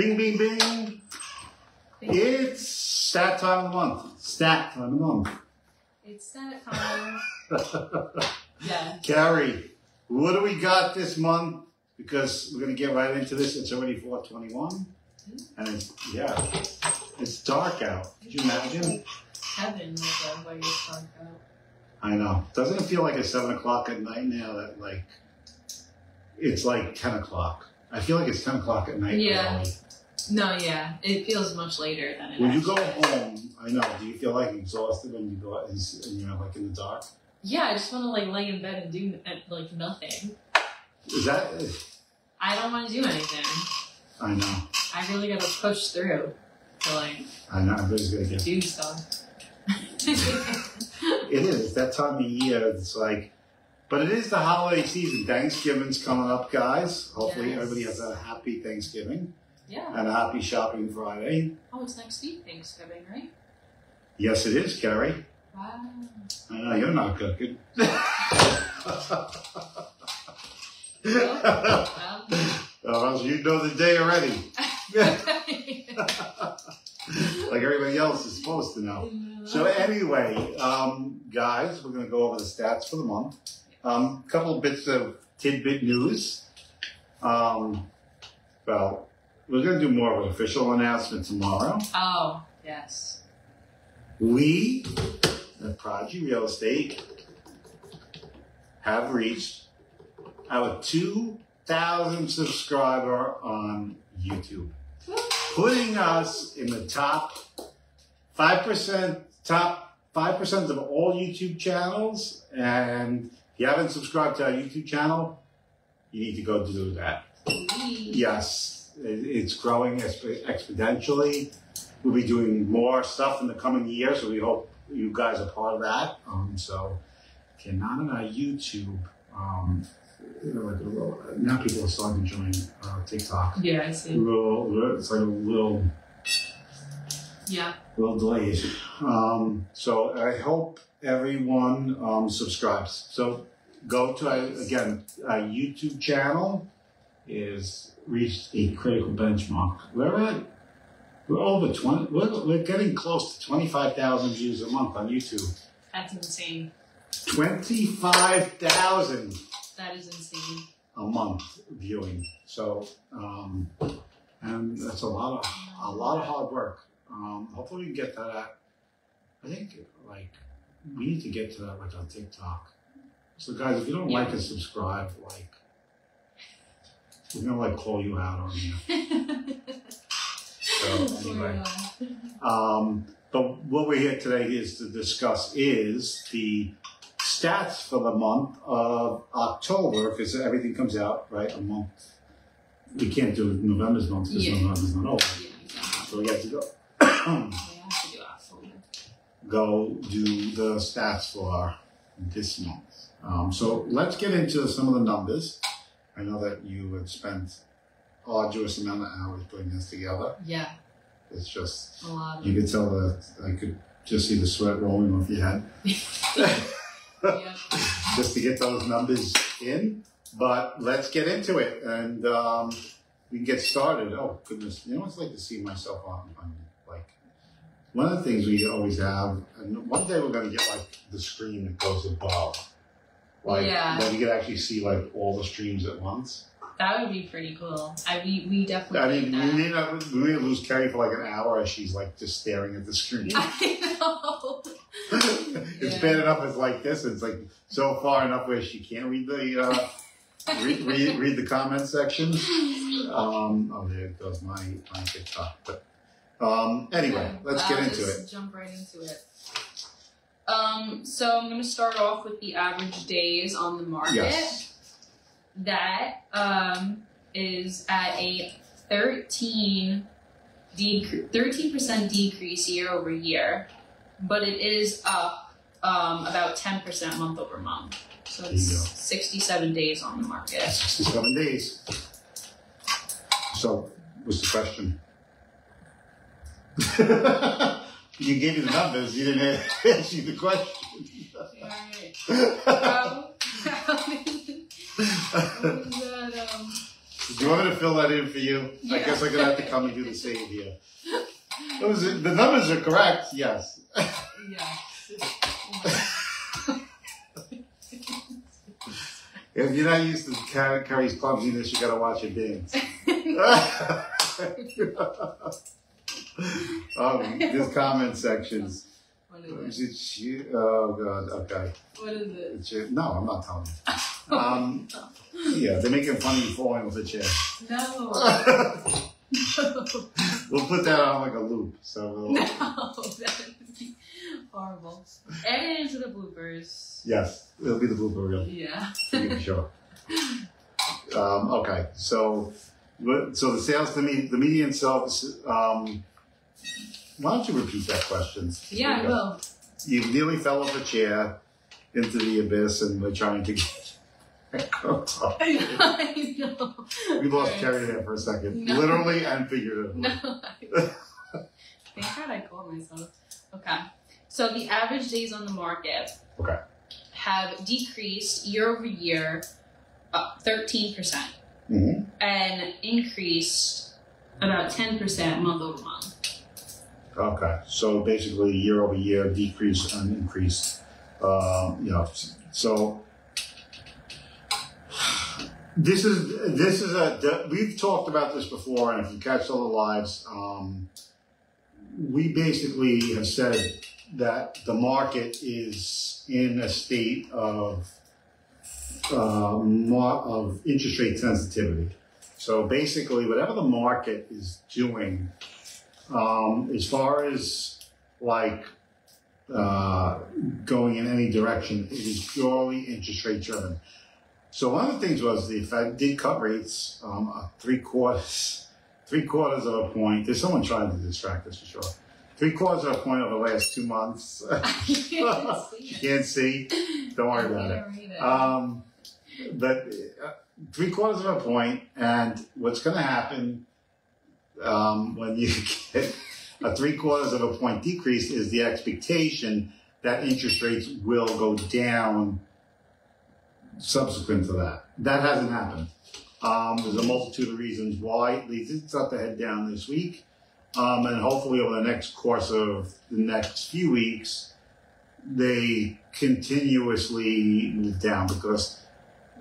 Bing, bing, bing. It's stat time of the month. Stat time of the month. It's that time. yeah. Carrie, what do we got this month? Because we're going to get right into this. It's already 421. Hmm? And it's, yeah, it's dark out. Could you imagine? Heaven where you talk about. I know. Doesn't it feel like it's 7 o'clock at night now that, like, it's like 10 o'clock? I feel like it's 10 o'clock at night. Yeah. No, yeah. It feels much later than it When you go home, I know, do you feel like exhausted when you go out and you're like in the dark? Yeah, I just want to like lay in bed and do like nothing. Is that? I don't want to do anything. I know. I really gotta push through to like I know. I'm just gonna get. do stuff. It is it's that time of year. It's like, but it is the holiday season. Thanksgiving's coming up, guys. Hopefully, Yes. everybody has a happy Thanksgiving yeah. and a happy shopping Friday. Oh, it's next week Thanksgiving, right? Yes, it is, Carrie. Wow. I know you're not cooking. Well, or else you know the day already, like everybody else is supposed to know. So anyway, um, guys, we're going to go over the stats for the month. A um, couple of bits of tidbit news. Um, well, we're going to do more of an official announcement tomorrow. oh, yes. We, at Prodigy Real Estate, have reached our 2,000 subscriber on YouTube, putting us in the top 5%, top 5% of all YouTube channels. And if you haven't subscribed to our YouTube channel, you need to go do that. Yes, it's growing exponentially. We'll be doing more stuff in the coming year, so we hope you guys are part of that. Um, so, if you're not on our YouTube, um, you know, like a little, now people are starting to join uh, TikTok. Yeah, I see. little, little- it's like a little, Yeah. little delayed. Um, so I hope everyone um, subscribes. So go to our, again our YouTube channel is reached a critical benchmark. We're at we're over twenty. We're, we're getting close to twenty five thousand views a month on YouTube. That's insane. Twenty five thousand That is insane. a month viewing. So um, and that's a lot of a lot of hard work. Um, hopefully we can get that. At, I think like we need to get to that like on TikTok. So guys, if you don't like Yeah. and subscribe, like we're gonna like call you out on you. So anyway, um, but what we're here today is to discuss is the stats for the month of October because everything comes out right a month. We can't do November's month because Yeah. November's not over, Yeah, exactly. so we have to go. Have to do go do the stats for this month. Um, so let's get into some of the numbers. I know that you had spent arduous amount of hours putting this together. Yeah, It's just a lot you could tell that I could just see the sweat rolling off your head yeah. just to get those numbers in. But let's get into it and um, we can get started. Oh goodness, you know it's like to see myself on, on like one of the things we always have, and one day we're gonna get like the screen that goes above. Like Yeah. that you could actually see like all the streams at once. That would be pretty cool. I we, we definitely. I mean, need we may not we may lose Carrie for like an hour as she's like just staring at the screen. I know. it's Yeah. bad enough it's like this. It's like so far enough where she can't read the uh, read, read, read the comment section. Um, oh, there goes my my TikTok. But um, anyway, let's get I'll into just it. Jump right into it. Um, so I'm going to start off with the average days on the market. Yes. That um, is at a 13 thirteen percent decrease year over year, but it is up um, about ten percent month over month. So it's 67 days on the market. 67 days. So, what's the question? you gave me the numbers, you didn't answer the question. Alright. How, how, that, um, Do you want me to fill that in for you? Yeah. I guess I'm gonna have to come and do the same here. Are- the numbers are correct, yes. Yeah. If you're not used to Carrie's clumsiness, you gotta watch your dance. um, this comment sections. what Is is it? it she? Oh god. Okay. What is it? It's your, no, I'm not telling you. Um, yeah, they're making fun of you falling with a chair. No. we'll put that on like a loop. So we'll, no. That would be horrible. Add it into the bloopers. yes, it'll be the blooper reel. Yeah. sure. Um, okay, so so the sales to me the median sales. Um, why don't you repeat that question? Yeah, I will. You nearly fell off a chair into the abyss, and we're trying to get. I know. we lost Alright. Carrie there for a second, No. literally and figuratively. No. Thank God I called myself. Okay. So the average days on the market Okay. have decreased year over year uh, 13% Mhm. and increased about 10% month over month. Okay, so basically year over year decrease and increase. Um, you know, so this is this is a we've talked about this before, and if you catch all the lives, um, we basically have said that the market is in a state of uh, of interest rate sensitivity. So basically, whatever the market is doing um, as far as like uh, going in any direction, it is purely interest rate driven. So one of the things was the Fed did cut rates um, three quarters, three quarters of a point. There's someone trying to distract us for sure. Three quarters of a point over the last two months. I can't see you can't see. Don't worry about it. I can't read it. Um, but uh, three quarters of a point, and what's going to happen um, when you get a three quarters of a point decrease is the expectation that interest rates will go down subsequent to that. That hasn't happened. Um, there's a multitude of reasons why. Did start to head down this week. Um, and hopefully over the next course of the next few weeks, they continuously move down because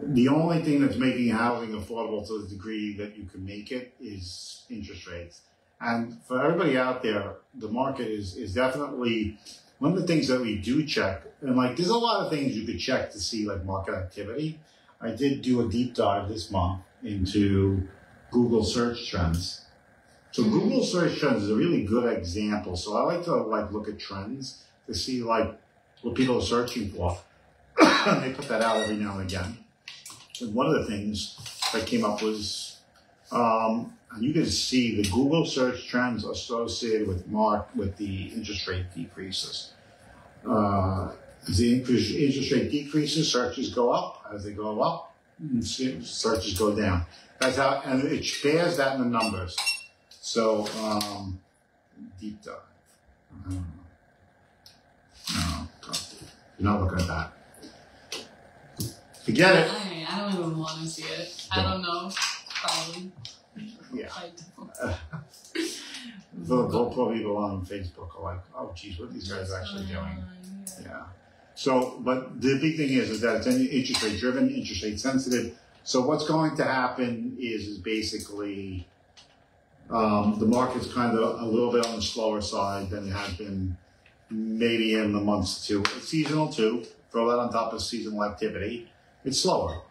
the only thing that's making housing affordable to the degree that you can make it is interest rates. And for everybody out there, the market is, is definitely one of the things that we do check. And like, there's a lot of things you could check to see like market activity. I did do a deep dive this month into Google search trends. So. Google search trends is a really good example. So I like to like look at trends to see like what people are searching for. they put that out every now and again. And one of the things that came up was, um, and you can see the Google search trends associated with mark with the interest rate decreases. Uh, as the interest rate decreases, searches go up. As they go up, searches go down. That's how, and it bears that in the numbers. So, um, deep dive. Um, no, you're not looking at that. Forget it. I, don't even want to see it. I don't know. Probably. Yeah. I don't. The the poor people on Facebook like, oh, geez, what are these guys actually doing? Yeah. So, but the big thing is, is that it's any interest rate driven, interest rate sensitive. So what's going to happen is, is basically um, the market's kind of a little bit on the slower side than it has been maybe in the months too. It's seasonal too. Throw that on top of seasonal activity. It's slower.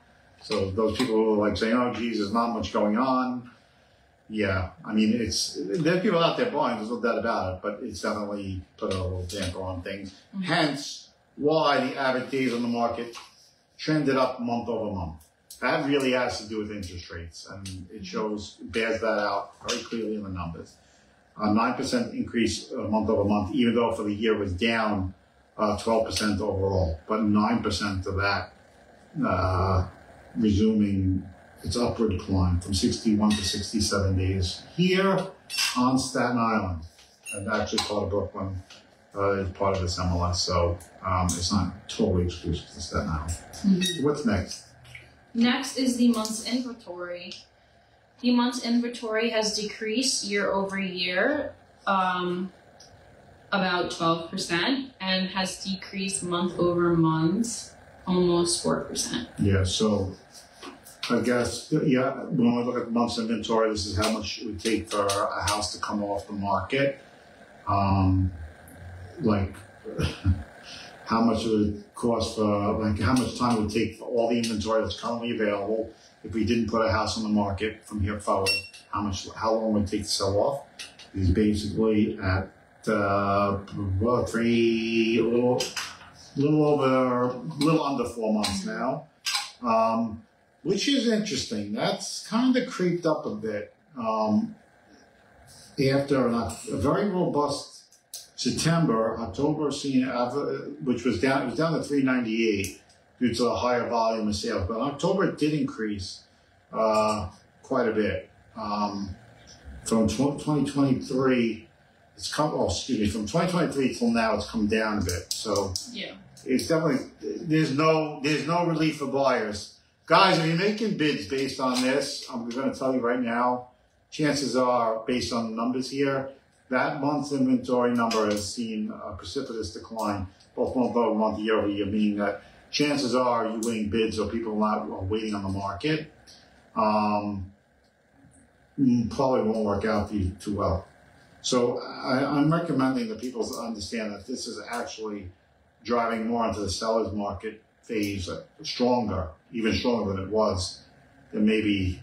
So those people who are like saying, oh, geez, there's not much going on. Yeah, I mean, it's there are people out there buying. There's no doubt about it, but it's definitely put a little damper on things. Mhm. Hence, why the average days on the market trended up month over month. That really has to do with interest rates, and it shows bears that out very clearly in the numbers. A nine percent increase uh, month over month, even though for the year it was down uh, twelve percent overall, but nine percent of that uh, resuming its upward climb from 61 to 67 days here on Staten Island, and actually part of Brooklyn uh, is part of this MLS, so um, it's not totally exclusive to Staten Island. Mhm. What's next? Next is the month's inventory. the month's inventory has decreased year over year, um, about twelve percent, and has decreased month over month, almost four percent. Yeah, so I guess, yeah, when we look at the month's inventory, this is how much it would take for a house to come off the market. Um, like, how much it would cost for, like, how much time it would take for all the inventory that's currently available if we didn't put a house on the market from here forward. How much, how long would it take to sell off? Is basically at, uh, well, three, a little, little over, a little under four months now. Um, which is interesting. That's kind of creeped up a bit um, after a, a very robust September. October seen, which was down, it was down to 398 due to a higher volume of sales. But October did increase uh, quite a bit. Um, from 2023, it's come. Oh, excuse me. From 2023 till now, it's come down a bit. So Yeah. it's definitely there's no there's no relief for buyers. Guys, if you're making bids based on this, I'm going to tell you right now, chances are, based on the numbers here, that month's inventory number has seen a precipitous decline, both month over month, year over year, meaning that chances are you're winning bids or people are not are waiting on the market. Um, mm, probably won't work out too well. So I, I'm recommending that people understand that this is actually driving more into the seller's market phase stronger, even stronger than it was than maybe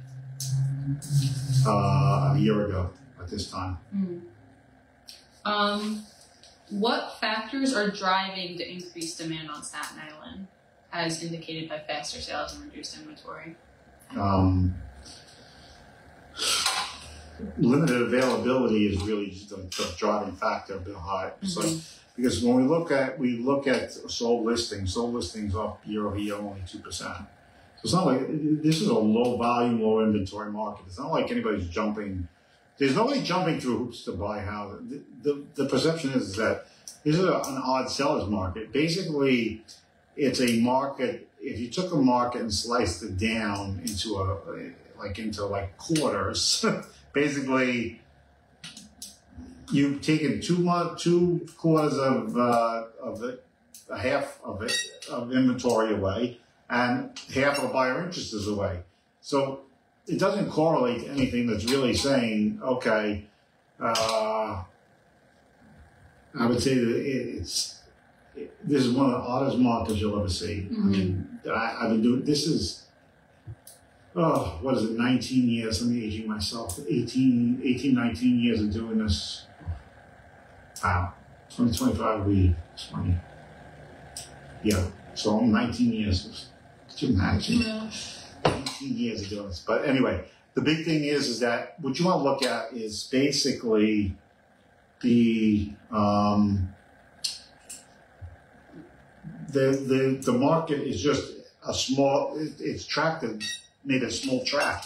uh, a year ago at this time. Um, what factors are driving the increased demand on Staten Island, as indicated by faster sales and reduced inventory? Um, limited availability is really the, the driving factor of Bill High. So, because when we look at we look at sold listings, sold listings up year over year only two percent. So it's not like this is a low volume, low inventory market. It's not like anybody's jumping. There's nobody jumping through hoops to buy houses. The, the, the perception is that this is a, an odd seller's market. Basically, it's a market. If you took a market and sliced it down into a like into like quarters, basically you've taken two month, two quarters of uh, of it, a half of it of inventory away, and half of buyer interest is away. So it doesn't correlate to anything that's really saying, okay, uh, I would say that it, it's it, this is one of the oddest markets you'll ever see. I mean, I, I've been doing this is. Oh, what is it? 19 years. I'm aging myself. 18, 18, 19 years of doing this. Wow. 2025 will be 20. Yeah. So 19 years. Could you imagine? Yeah. 18 years of doing this. But anyway, the big thing is, is that what you want to look at is basically the um, the the the market is just a small. It, it's tracked and made a small track,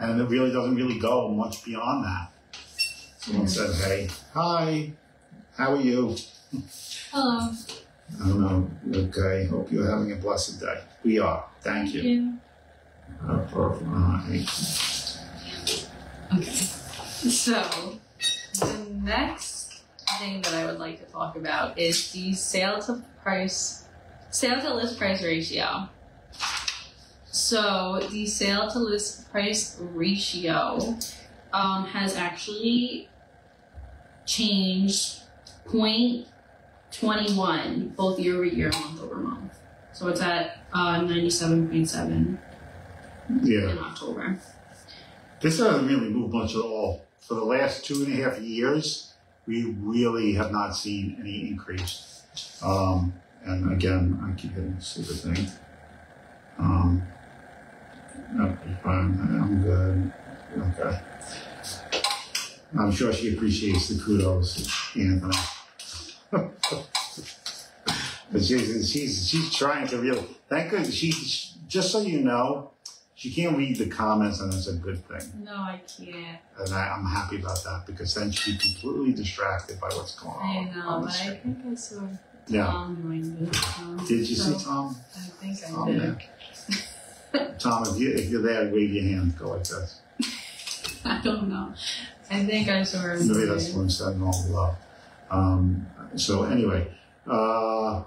and it really doesn't really go much beyond that. Someone said, "Hey, hi, how are you?" Hello. I don't know. Okay, hope you're having a blessed day. We are. Thank you. Uh, for, uh, hey. Okay. So, the next thing that I would like to talk about is the sale to price, sale to list price ratio. So, the sale to list price ratio um, has actually changed 0.21 both year over year, month over month. So, it's at uh, 97.7 Yeah. in October. This hasn't really moved much at all. For the last two and a half years, we really have not seen any increase. Um, and again, I keep hitting the stupid thing. Um. I'm good. Okay. I'm sure she appreciates the kudos, Anthony. But she's, she's, she's trying to really, thank goodness, she, just so you know, she can't read the comments, and that's a good thing. No, I can't. And I, I'm happy about that because then she'd be completely distracted by what's going on. I know, on but I think I saw Yeah. Tom. Um, Did you so see Tom? I think I Tom did. there. Tom, if, you, if you're there, wave your hand. Go like this. I don't know. I think I saw her. Maybe that's one seven all below. Um, so anyway, uh,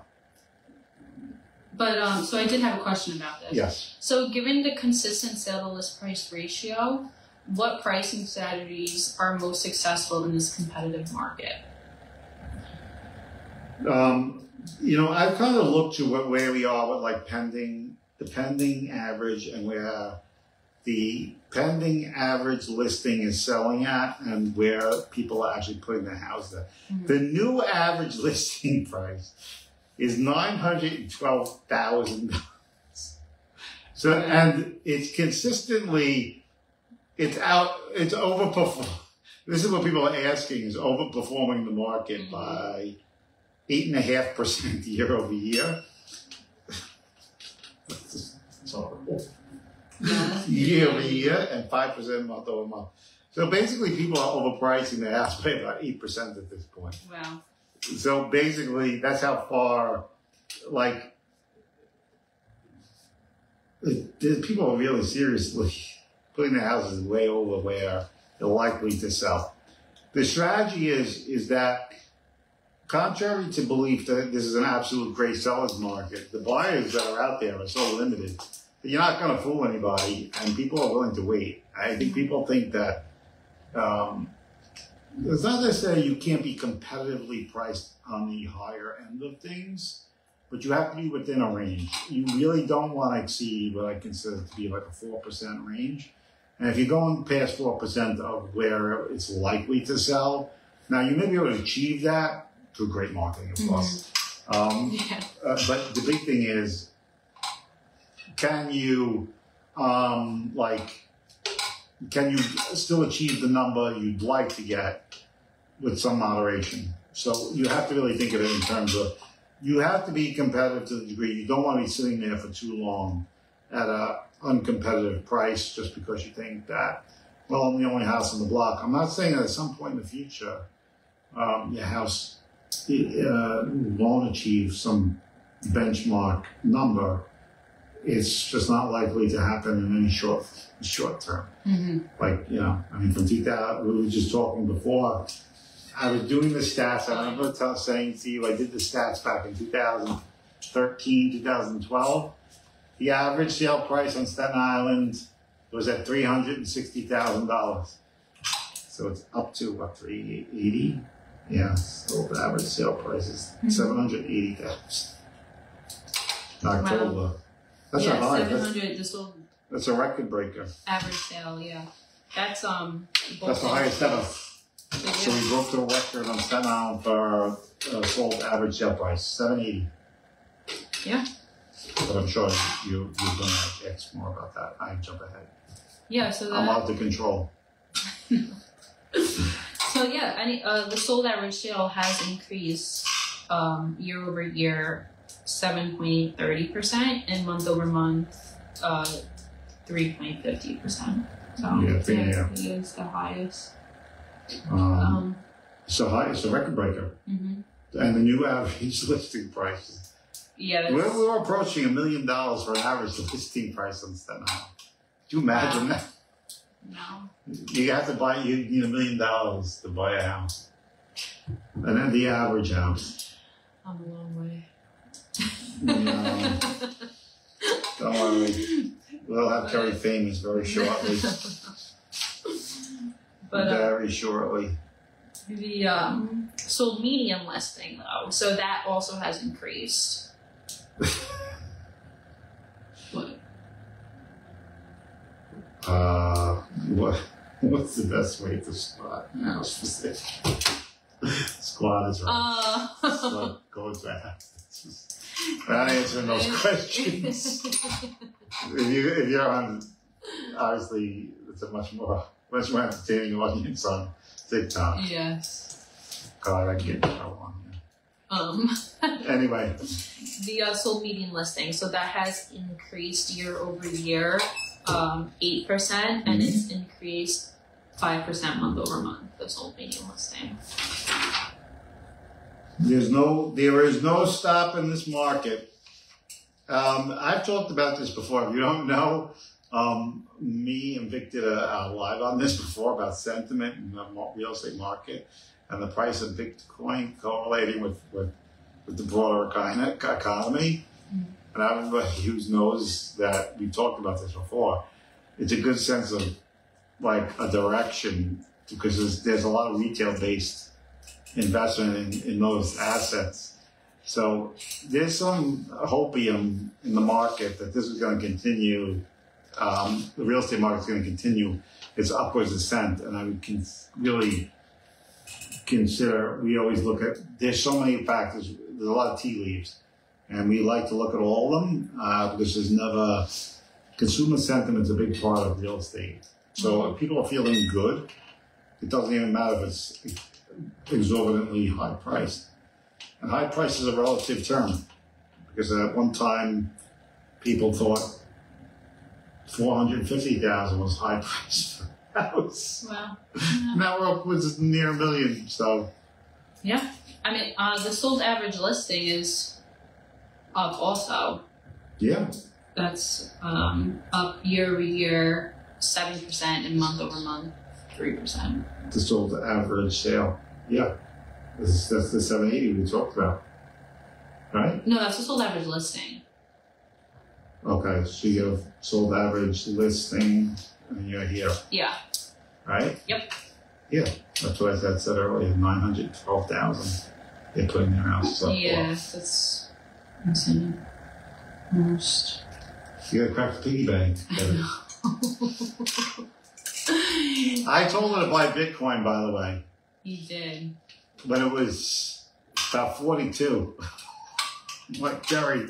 But um, so I did have a question about this. yes. So, given the consistent sale to list price ratio, what pricing strategies are most successful in this competitive market? Um, you know, I've kind of looked to what, where we are with like pending, the pending average and where the pending average listing is selling at and where people are actually putting their house there. Mhm. The new average listing price is nine hundred and twelve thousand dollars. So, and it's consistently, it's out, it's overperform. This is what people are asking: is overperforming the market Mhm. by eight and a half percent year over year. It's horrible. Yeah. Year over year and five percent month over month. So basically, people are overpricing their house by about eight percent at this point. Wow. So basically, that's how far, like, people are really seriously putting their houses way over where they're likely to sell. The strategy is is that, contrary to belief that this is an absolute great sellers market, the buyers that are out there are so limited that you're not going to fool anybody, and people are willing to wait. I think people think that. Um, it's not necessarily you can't be competitively priced on the higher end of things, but you have to be within a range. You really don't want to exceed what I consider to be like a four percent range. And if you're going past four percent of where it's likely to sell, now you may be able to achieve that through great marketing, of course. Um, Yeah. uh, but the big thing is, can you, um, like, can you still achieve the number you'd like to get with some moderation? So you have to really think of it in terms of you have to be competitive to the degree you don't want to be sitting there for too long at a uncompetitive price just because you think that well I'm the only house on the block. I'm not saying that at some point in the future um, your house uh, won't achieve some benchmark number. It's just not likely to happen in any short short term. Mm-hmm. Like you know, I mean, from 2000, we were just talking before. I was doing the stats. I remember t- saying to you, I did the stats back in 2013, 2012. The average sale price on Staten Island was at three hundred and sixty thousand dollars. So it's up to what three eighty? Yeah. So the average sale price is Mhm. seven hundred eighty thousand. October. That's yeah, a high. seven That's, hundred. This will that's a record breaker. average sale. Yeah, that's um. That's the highest ever. So we broke the record on Staten Island for uh, sold average sale price, seven eighty. Yeah. But I'm sure you, you're gonna ask more about that. I jump ahead. Yeah. So that, I'm out to control. So yeah, any uh, the sold average sale has increased um, year over year, seven point thirty percent, and month over month, uh, three point fifty percent. So Yeah, three and a half. it is the highest. Um, Um, it's the high, it's a record breaker. Mm-hmm. And the new average listing price. Yeah, that's, We're, we're approaching a million dollars for an average listing price on Staten Island. Do you imagine that? no. You have to buy, you need a million dollars to buy a house. And then the average house. I'm a long way. No. Don't worry. We'll have Terry famous very shortly. but uh, very shortly. the um, sold median listing though, so that also has increased. What? Uh, what, what's the best way to squat? No, specific. Squat is right. Uh, so go to that. Not answering those questions. if you if you're on, obviously it's a much more much more entertaining audience on TikTok. yes. God, I get in trouble on Um. Anyway, the uh, sold median listing, so that has increased year over year, um, eight percent, and it's increased five percent month over month. The sold median listing. There's no there is no stop in this market. Um, I've talked about this before. If you don't know, Um, me and Vic did a, a live on this before about sentiment in the real estate market and the price of Bitcoin correlating with, with, with the broader economy. economy. Mm. And everybody who knows that we've talked about this before, it's a good sense of like a direction because there's, there's a lot of retail based investment in, in those assets. So there's some hopium in the market that this is going to continue. Um, the real estate market is going to continue its upwards ascent, and I would really consider. We always look at. There's so many factors. There's a lot of tea leaves, and we like to look at all of them uh, because there's never consumer sentiment is a big part of real estate. So if people are feeling good, it doesn't even matter if it's exorbitantly high priced. And high price is a relative term because at one time people thought 450,000 was high price for a house. Wow. Now we're upwards near a million. So Yeah. I mean, uh, the sold average listing is up also. yeah, That's um, up year over year, 7%, and month over month, 3%. the sold average sale. Yeah, this is, that's the 780 we talked about, right? No, that's the sold average listing. Okay, so you have sold average listing, and you're here, Yeah. right? Yep. Yeah, that's what I said, earlier, 912,000 they put in their house. up Yeah, that's insane. Most. You gotta crack the piggy bank. I told her to buy Bitcoin, by the way, you did. But it was about 42. like, Jerry,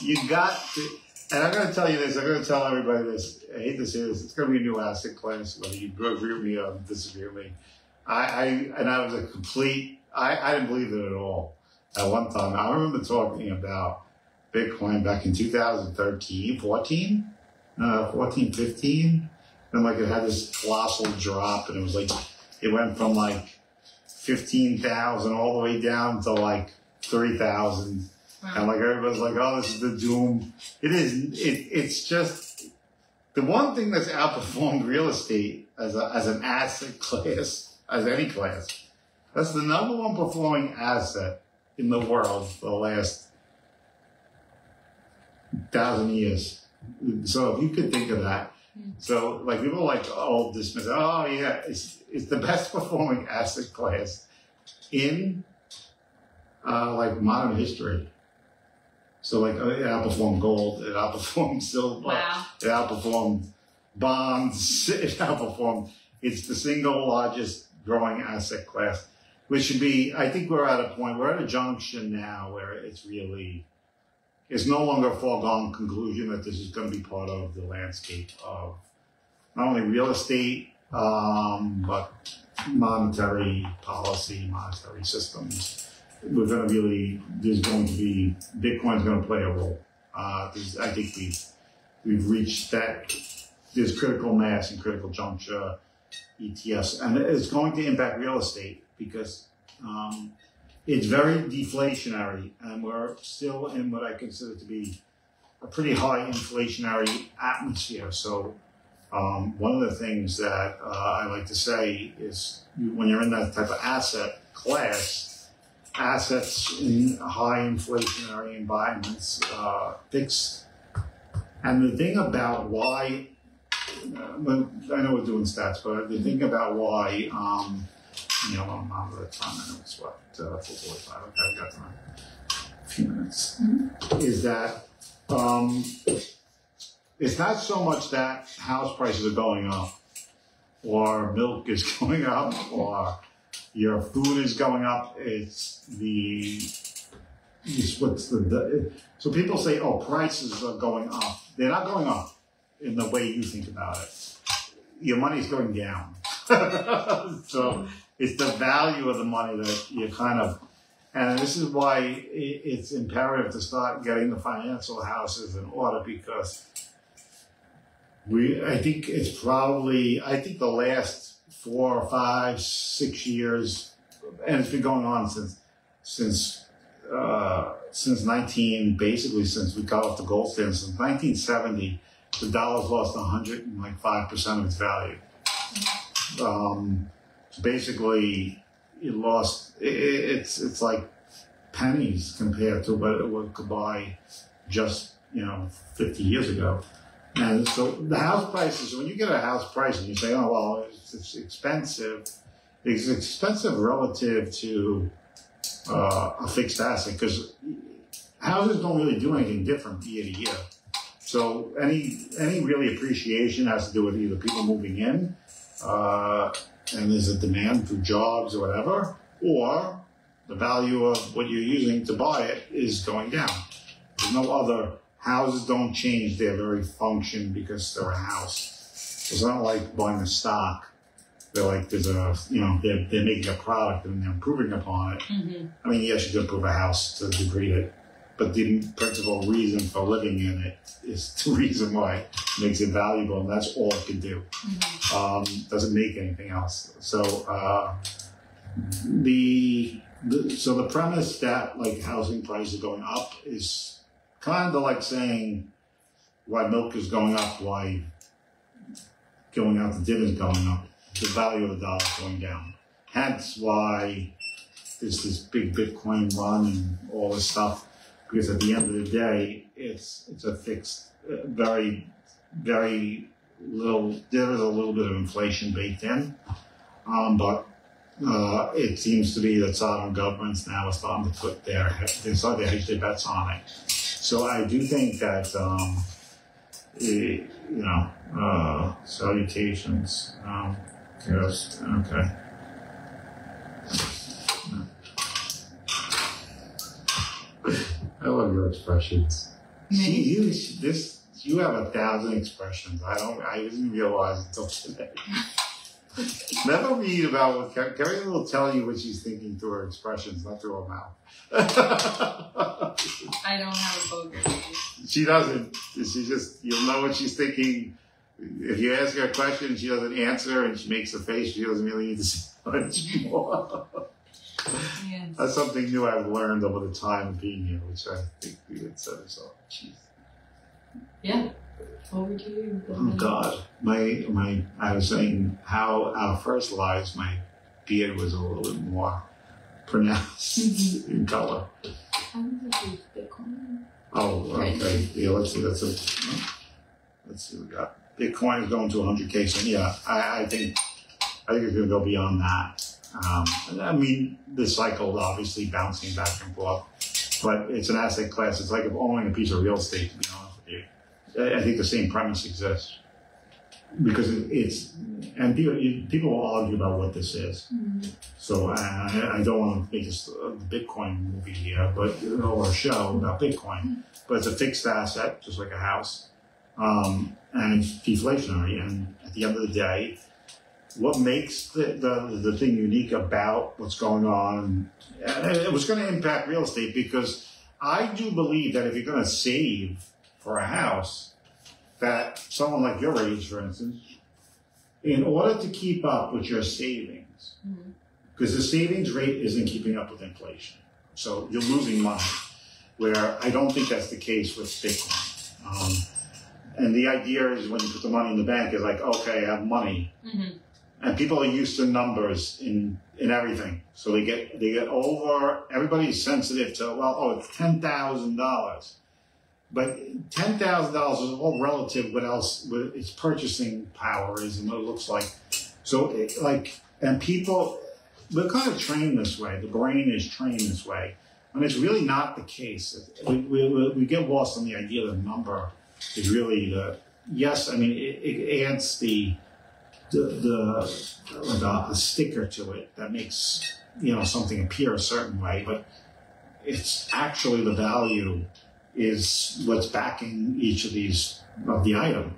you got to, and I'm gonna tell you this, I'm gonna tell everybody this. I hate to say this, it's gonna be a new asset class, whether you agree with me or disagree with me. I, I and I was a complete, I, I didn't believe it at all at one time. I remember talking about Bitcoin back in 2013, 14, uh, 14, 15. And like it had this colossal drop and it was like, it went from like 15,000 all the way down to like 3,000. And like everybody's like, oh, this is the doom. It is. It, it's just the one thing that's outperformed real estate as a, as an asset class, as any class. That's the number one performing asset in the world for the last thousand years. So if you could think of that. So like people like oh dismiss oh yeah it's it's the best performing asset class in uh, like modern history. So like it outperformed gold, it outperformed silver, Wow. it outperformed bonds, it outperformed. It's the single largest growing asset class, which should be. I think we're at a point. We're at a junction now where it's really. It's no longer a foregone conclusion that this is going to be part of the landscape of not only real estate, um, but monetary policy, monetary systems. We're going to really, there's going to be, Bitcoin's going to play a role. Uh, I think we've, we've reached that, there's critical mass and critical juncture ETFs, and it's going to impact real estate because um, it's very deflationary, and we're still in what I consider to be a pretty high inflationary atmosphere. So, um, one of the things that uh, I like to say is when you're in that type of asset class, assets in high inflationary environments uh, fixed. And the thing about why, uh, I know we're doing stats, but the thing about why, um, you know, I'm out of time, I know it's what, uh, 445, okay, I've got time, a few minutes, is that um, it's not so much that house prices are going up, or milk is going up, or your food is going up. It's the it's what's the, the so people say, oh, prices are going up. They're not going up in the way you think about it. Your money's going down. so it's the value of the money that you kind of and this is why it's imperative to start getting the financial houses in order because we, I think it's probably, I think the last four or five, six years, and it's been going on since, since, uh, since 19, basically since we got off the gold standard, since 1970, the dollar's lost 105 percent of its value. Um, basically, it lost. It, it's it's like pennies compared to what it could buy just you know 50 years ago. And so the house prices, when you get a house price and you say, oh, well, it's, it's expensive, it's expensive relative to uh, a fixed asset because houses don't really do anything different year to year. So any any really appreciation has to do with either people moving in, uh, and there's a demand for jobs or whatever, or the value of what you're using to buy it is going down. There's no other houses don't change their very function because they're a house. It's not like buying a stock. They're like there's a you know they're, they're making a product and they're improving upon it. Mm-hmm. I mean, yes, you can improve a house to the degree that, but the principal reason for living in it is the reason why it makes it valuable, and that's all it can do. Mm-hmm. Um, doesn't make anything else. So uh, the, the so the premise that like housing prices are going up is kind of like saying why milk is going up, why going out to dinner is going up, the value of the dollar is going down. Hence why there's this big Bitcoin run and all this stuff. Because at the end of the day, it's it's a fixed, uh, very, very little. There is a little bit of inflation baked in, um, but uh, it seems to be that sovereign governments now are starting to put their they start to hedge their bets on it. So I do think that um, eh, you know uh, salutations. Um, yes, okay. I love your expressions. Me? You, you, this, you have a thousand expressions. I don't. I didn't realize until today. Never read about what Car- Carrie will tell you what she's thinking through her expressions, not through her mouth. I don't have a poker face. she doesn't. She just. You'll know what she's thinking. If you ask her a question, she doesn't answer, and she makes a face. She doesn't really need to say much more. Yes. That's something new I've learned over the time of being here, which I think we had said well. Jeez. Yeah. Over to you. Oh. God, my my. I was saying how our first lives, my beard was a little bit more pronounced Mhm. in color. How does Bitcoin? Oh, okay. Yeah, let's see. That's a. Let's see. We got Bitcoin is going to 100k. So yeah, I, I think I think it's going to go beyond that. Um, I mean, the cycle is obviously bouncing back and forth, but it's an asset class. It's like owning a piece of real estate. To be honest with you, I think the same premise exists because it's and people people will argue about what this is. Mm-hmm. So I, I don't want to make this a Bitcoin movie here, but or a show about Bitcoin. But it's a fixed asset, just like a house, um, and it's deflationary. And at the end of the day, what makes the the, the thing unique about what's going on? And it was going to impact real estate because I do believe that if you're going to save for a house, that someone like your age, for instance, in order to keep up with your savings because the savings rate isn't keeping up with inflation. So you're losing money, where I don't think that's the case with Bitcoin. Um, and the idea is when you put the money in the bank, is like, okay, I have money. Mm-hmm. And people are used to numbers in, in everything. So they get, they get over, everybody's sensitive to, well, oh, it's $10,000. But $10,000 is all relative what else, what its purchasing power is and what it looks like. So, it, like, and people, we're kind of trained this way. The brain is trained this way. And it's really not the case. We, we, we- we get lost on the idea that number is really the, yes, I mean, it, it adds the, the, the a sticker to it that makes, you know, something appear a certain way, but it's actually the value is what's backing each of these, of the item.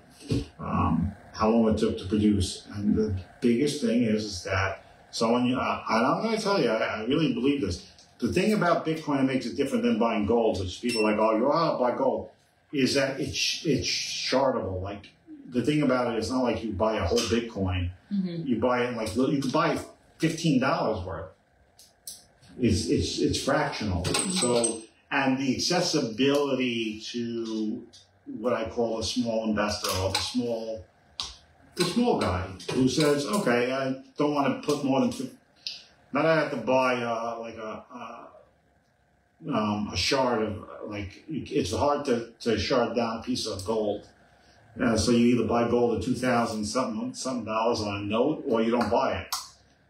Um, how long it took to produce. And the biggest thing is, is that someone, uh, and I'm going to tell you, I, I really believe this. The thing about Bitcoin that makes it different than buying gold, which people are like, oh, you're out buy gold, is that it's it's shardable. Like the thing about it is not like you buy a whole Bitcoin. Mm-hmm. You buy it like you could buy fifteen dollars worth. It's it's it's fractional. So and the accessibility to what I call a small investor or the small, the small guy who says, okay, I don't want to put more than, fif- not I have to buy uh, like a, a, um, a shard of, like, it's hard to, to shard down a piece of gold. Uh, so you either buy gold at 2000 something, something dollars on a note or you don't buy it.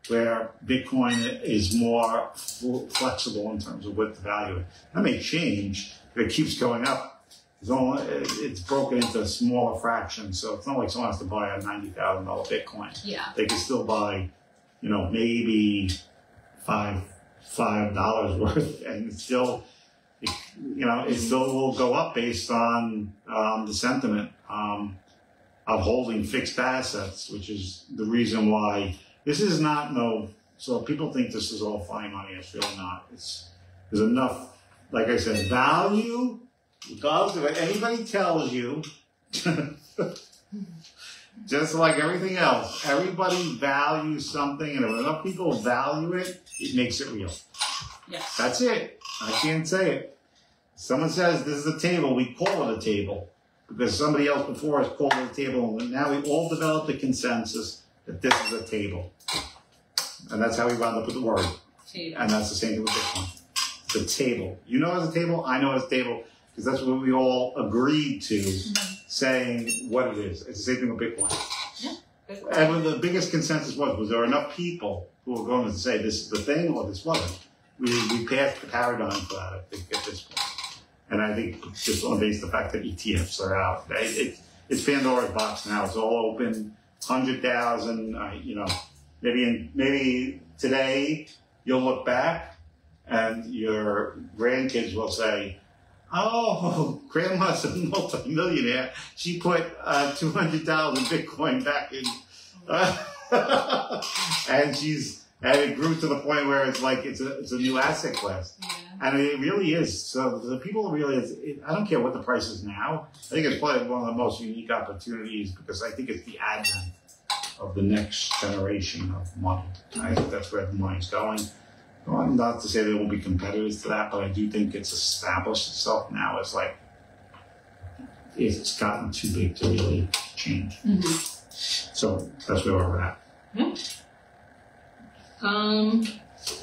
Where Bitcoin is more fl- flexible in terms of what the value is. That may change, but it keeps going up. It's, only, it's broken into smaller fractions, so it's not like someone has to buy a $90,000 Bitcoin. Yeah. They can still buy, you know, maybe five five dollars worth, and still, it, you know, it still will go up based on um, the sentiment um, of holding fixed assets, which is the reason why this is not no. So people think this is all fine money. It's really not. It's there's enough, like I said, value. Regardless of what anybody tells you, just like everything else, everybody values something, and if enough people value it, it makes it real. Yes. That's it. I can't say it. Someone says this is a table, we call it a table because somebody else before us called it a table, and now we all developed a consensus that this is a table, and that's how we wound up with the word. Table. And that's the same thing with Bitcoin. The table. You know as a table, I know as a table, because that's what we all agreed to, mm-hmm. saying what it is. It's the same thing with Bitcoin. And what the biggest consensus was, was there enough people who were going to say this is the thing or this wasn't? We, we passed the paradigm for that, I think, at this point. And I think just on of the fact that ETFs are out, it, it, it's Pandora's box now. It's all open, 100,000, uh, you know, maybe in, maybe today you'll look back and your grandkids will say, Oh, grandma's a multimillionaire. She put uh, two hundred thousand Bitcoin back in, uh, and she's and it grew to the point where it's like it's a it's a new asset class, Yeah. and it really is. So the people really, is, it, I don't care what the price is now. I think it's probably one of the most unique opportunities because I think it's the advent of the next generation of money. I think that's where the money's going. Well, not to say there won't be competitors to that, but I do think it's established itself now as like it's gotten too big to really change. Mhm. So that's where we're at. Um.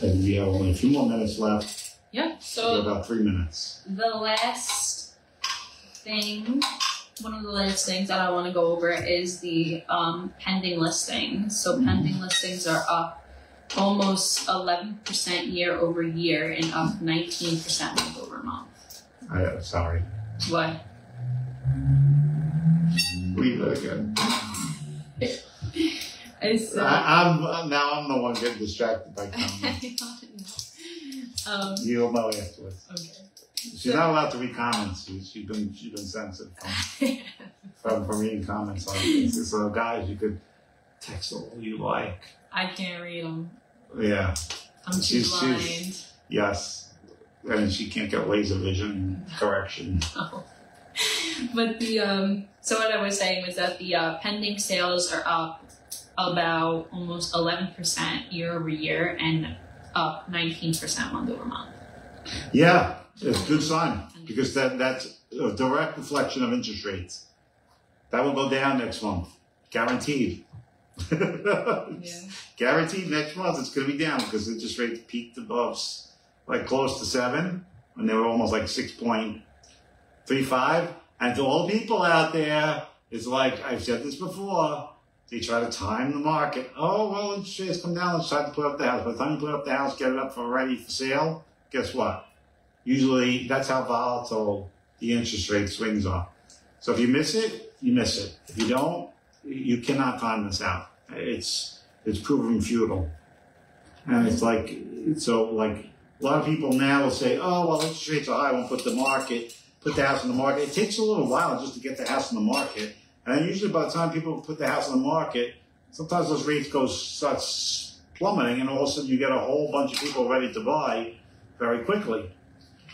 And we have only a few more minutes left. Yeah. So about three minutes. the last thing, one of the last things that I want to go over is the um, pending listings. So pending listings are up almost 11% year over year and up 19% month over month. I, uh, sorry. What? Read that again. I said. I, I'm now I'm the one getting distracted by comments. um, You'll know afterwards. okay. She's not allowed to read comments. She, she's been she's been censored from, from, from reading comments on. So guys, you could text all you like. I can't read them. Yeah. I'm too She's- blind. she's- Yes. And she can't get laser vision correction. but the um, so what I was saying was that the uh, pending sales are up about almost 11% year over year and up 19% month over month. Yeah, it's a good sign because that that's a direct reflection of interest rates. That will go down next month, guaranteed. Guaranteed next month it's going to be down because interest rates peaked above like close to seven and they were almost like six point three five. And to all people out there, it's like I've said this before. They try to time the market. Oh well, interest rates come down. Let's try to put up the house. By the time you put up the house, get it up for ready for sale. Guess what? Usually, that's how volatile the interest rate swings are. So if you miss it, you miss it. If you don't, you cannot time this out. It's it's proven futile. And it's like so like a lot of people now will say, oh well interest rates are high, I won't put the market, put the house in the market. It takes a little while just to get the house in the market. And usually by the time people put the house on the market, sometimes those rates go start plummeting and all of a sudden you get a whole bunch of people ready to buy very quickly.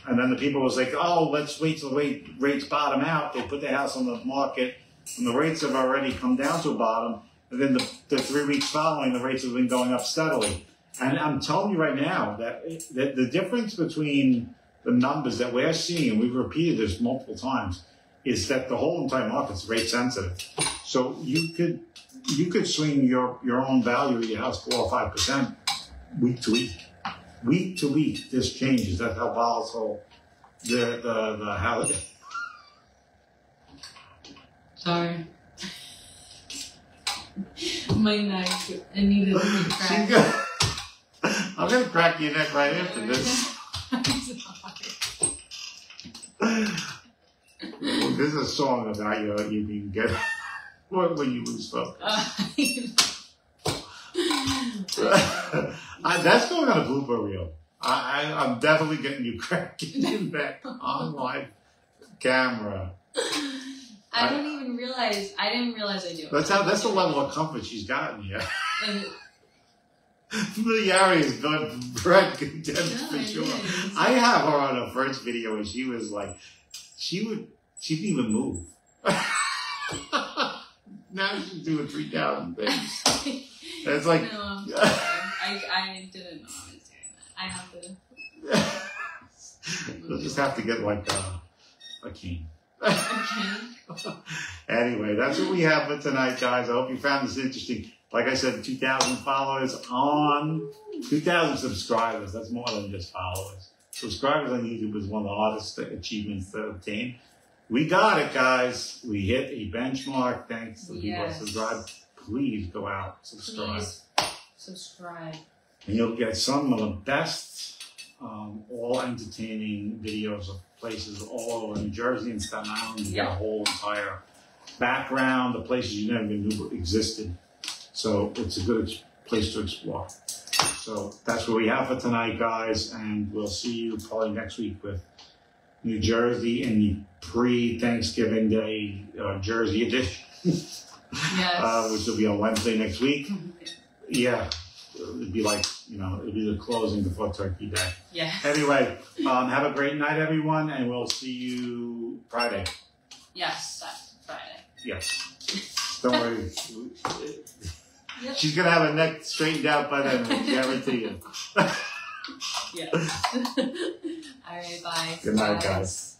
And then the people was like, oh, let's wait till rate, rates bottom out. They put the house on the market and the rates have already come down to a bottom. And then the, the three weeks following, the rates have been going up steadily. And I'm telling you right now that, that the difference between the numbers that we're seeing, and we've repeated this multiple times, is that the whole entire market's rate sensitive. So you could you could swing your your own value of your house four or five percent week to week. Week to week, this changes. That's how volatile the the the how Sorry. My neck. I needed to be She's cracked. gonna- I'm gonna crack your neck right after this. I'm sorry. Is a song about you. You can get when when you lose stuff. I, that's going on a blooper reel. I, I, I'm definitely getting you cracking back on my camera. I don't even realize. I didn't realize I do. That's how. That's the level of comfort she's gotten. Yeah, And- familiarity is good bread contempt No, for sure. I have her on a first video and she was like, she would, she didn't even move. now she's doing three thousand things. It's like. no, I'm sorry. I, I didn't know I was doing that. I have to. You'll just have to get like a, a cane. Okay. Anyway, that's what we have for tonight, guys. I hope you found this interesting. Like I said, 2,000 followers on 2,000 subscribers. That's more than just followers. Subscribers on YouTube is one of the hardest achievements to obtain. We got it, guys. We hit a benchmark. Thanks to the people Yes. subscribe. Please go out, subscribe. Please subscribe. and you'll get some of the best, um, all entertaining videos of places all over New Jersey and Staten Island. You get a whole entire background, the places you never even knew existed. So it's a good place to explore. So that's what we have for tonight, guys, and we'll see you probably next week with New Jersey and the pre-Thanksgiving Day uh, Jersey edition, Yes. uh, which will be on Wednesday next week. Yeah, it'd be like, you know, it'd be the closing before Turkey Day. yes. Anyway, um, have a great night, everyone, and we'll see you Friday. Yes. Friday. Yes. Don't worry. Yep. She's going to have her neck straightened out by then, I guarantee you. Yes. All right, bye. Good night, guys.